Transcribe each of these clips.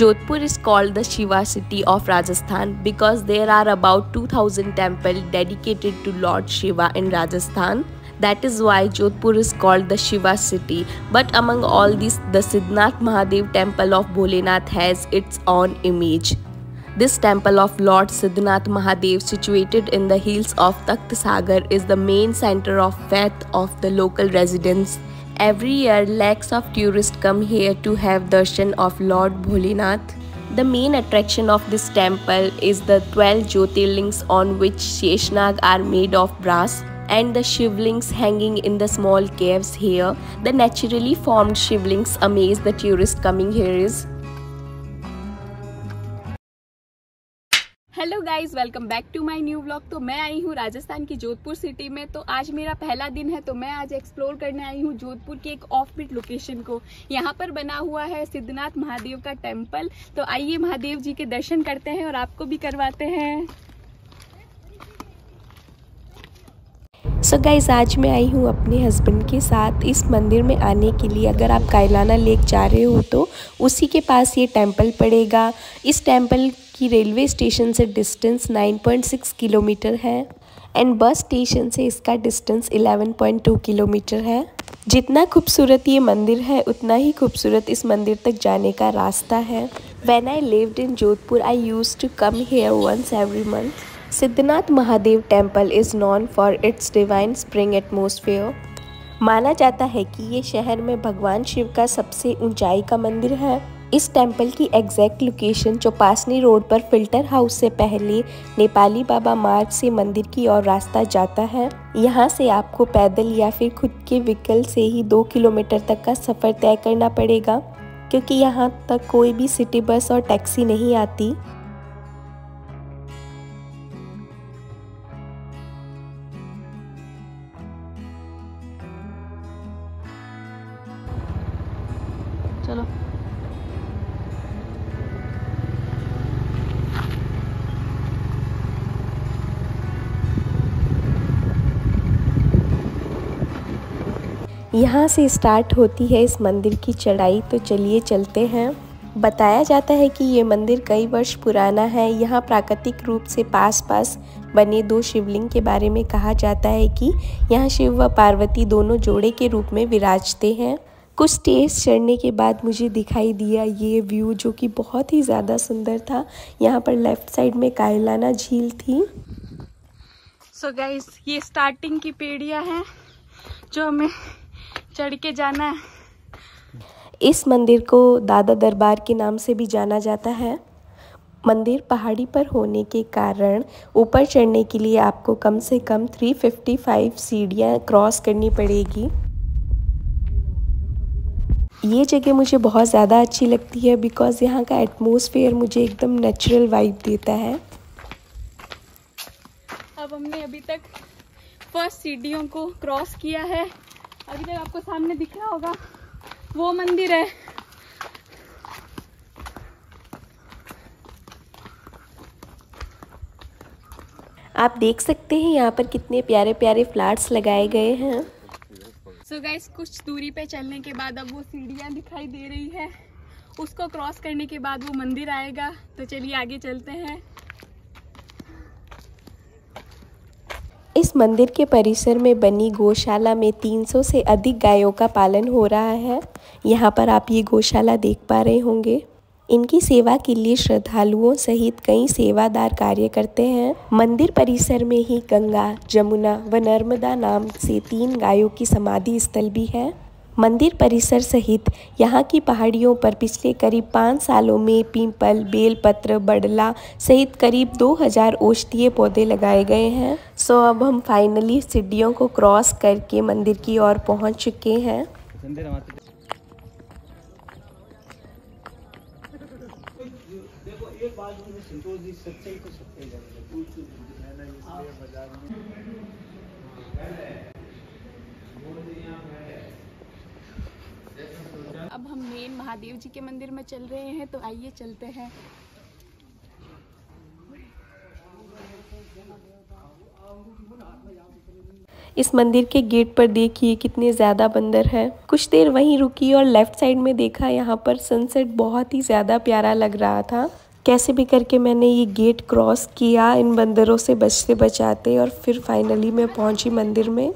Jodhpur is called the Shiva city of Rajasthan because there are about 2000 temples dedicated to Lord Shiva in Rajasthan. That is why Jodhpur is called the Shiva city. But among all these, the Siddhnath Mahadev temple of Bholenath has its own image. This temple of Lord Siddhnath Mahadev situated in the hills of Takht Sagar is the main center of faith of the local residents Every year, lakhs of tourists come here to have darshan of Lord Bholenath. The main attraction of this temple is the 12 Jyotirlings on which Sheshnag are made of brass and the shivlings hanging in the small caves here. The naturally formed shivlings amaze the tourists coming here is guys welcome back to my new blog तो मैं आई हूँ राजस्थान की Jodhpur city में। तो आज मेरा पहला दिन है तो मैं आज एक्सप्लोर करने आई हूँ जोधपुर की एक ऑफ़ बीट लोकेशन को। यहाँ पर बना हुआ है सिद्धनाथ महादेव का टेंपल तो आइए महादेव जी के दर्शन करते हैं और आपको भी करवाते हैं। सो so गाइज़ आज मैं आई हूँ अपने हस्बैंड के साथ इस मंदिर में आने के लिए। अगर आप कायलाना लेक जा रहे हो तो उसी के पास ये टेंपल पड़ेगा। इस टेंपल की रेलवे स्टेशन से डिस्टेंस 9.6 किलोमीटर है एंड बस स्टेशन से इसका डिस्टेंस 11.2 किलोमीटर है। जितना खूबसूरत ये मंदिर है, उतना ही खूबसूरत इस मंदिर तक जाने का रास्ता है। When I lived in Jodhpur I use to come here once every month Siddhanath Mahadev temple is known for its divine spring atmosphere. माना जाता है कि ये शहर में भगवान शिव का सबसे ऊंचाई का मंदिर है। इस टेंपल की एग्जैक्ट लोकेशन चौपासनी रोड पर फ़िल्टर हाउस से पहले नेपाली बाबा मार्ग से मंदिर की ओर रास्ता जाता है। यहाँ से आपको पैदल या फिर खुद के व्हीकल से ही दो किलोमीटर तक का सफ़र तय करना पड़ेगा, क्योंकि यहाँ तक कोई भी सिटी बस और टैक्सी नहीं आती। यहाँ से स्टार्ट होती है इस मंदिर की चढ़ाई। तो चलिए चलते हैं। बताया जाता है कि ये मंदिर कई वर्ष पुराना है। यहाँ प्राकृतिक रूप से पास पास बने दो शिवलिंग के बारे में कहा जाता है कि यहाँ शिव व पार्वती दोनों जोड़े के रूप में विराजते हैं। कुछ स्टेज चढ़ने के बाद मुझे दिखाई दिया ये व्यू जो कि बहुत ही ज़्यादा सुंदर था। यहाँ पर लेफ़्ट साइड में कायलाना झील थी। सो so गाइस ये स्टार्टिंग की पेड़ियाँ हैं जो हमें चढ़ के जाना है। इस मंदिर को दादा दरबार के नाम से भी जाना जाता है। मंदिर पहाड़ी पर होने के कारण ऊपर चढ़ने के लिए आपको कम से कम 355 सीढ़ियाँ क्रॉस करनी पड़ेगी। ये जगह मुझे बहुत ज़्यादा अच्छी लगती है बिकॉज़ यहाँ का एटमॉस्फेयर मुझे एकदम नेचुरल वाइब देता है। अब हमने अभी तक फ़र्स्ट सीढ़ियों को क्रॉस किया है। अभी तक आपको सामने दिख रहा होगा वो मंदिर है। आप देख सकते हैं यहाँ पर कितने प्यारे प्यारे फ्लैट्स लगाए गए हैं। सो so गाइस कुछ दूरी पे चलने के बाद अब वो सीढ़ियाँ दिखाई दे रही है। उसको क्रॉस करने के बाद वो मंदिर आएगा। तो चलिए आगे चलते हैं। इस मंदिर के परिसर में बनी गौशाला में 300 से अधिक गायों का पालन हो रहा है। यहाँ पर आप ये गौशाला देख पा रहे होंगे। इनकी सेवा के लिए श्रद्धालुओं सहित कई सेवादार कार्य करते हैं। मंदिर परिसर में ही गंगा जमुना व नर्मदा नाम से तीन गायों की समाधि स्थल भी है। मंदिर परिसर सहित यहाँ की पहाड़ियों पर पिछले करीब पाँच सालों में पीपल, बेलपत्र, बडला सहित करीब 2000 औषधीय पौधे लगाए गए हैं। सो अब हम फाइनली सीढ़ियों को क्रॉस करके मंदिर की ओर पहुँच चुके हैं। अब हम मेन महादेव जी के मंदिर में चल रहे हैं तो आइए चलते हैं। इस मंदिर के गेट पर देखिए कितने ज़्यादा बंदर है। कुछ देर वहीं रुकी और लेफ़्ट साइड में देखा, यहाँ पर सनसेट बहुत ही ज़्यादा प्यारा लग रहा था। कैसे भी करके मैंने ये गेट क्रॉस किया, इन बंदरों से बचते बचाते और फिर फाइनली मैं पहुँची मंदिर में।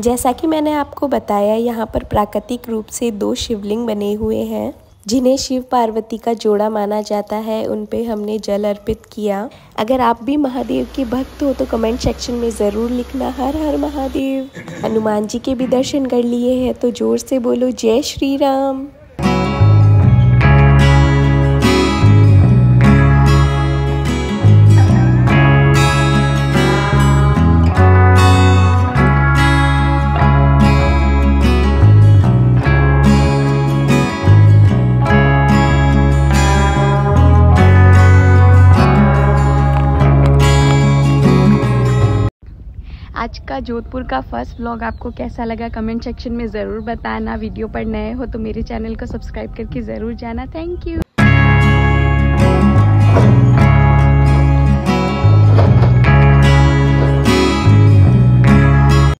जैसा कि मैंने आपको बताया, यहाँ पर प्राकृतिक रूप से दो शिवलिंग बने हुए हैं, जिन्हें शिव पार्वती का जोड़ा माना जाता है, उन पे हमने जल अर्पित किया। अगर आप भी महादेव के भक्त हो तो कमेंट सेक्शन में ज़रूर लिखना, हर हर महादेव। हनुमान जी के भी दर्शन कर लिए हैं तो ज़ोर से बोलो, जय श्री राम। आज का जोधपुर का फ़र्स्ट व्लॉग आपको कैसा लगा कमेंट सेक्शन में ज़रूर बताना। वीडियो पर नए हो तो मेरे चैनल को सब्सक्राइब करके ज़रूर जाना। Thank you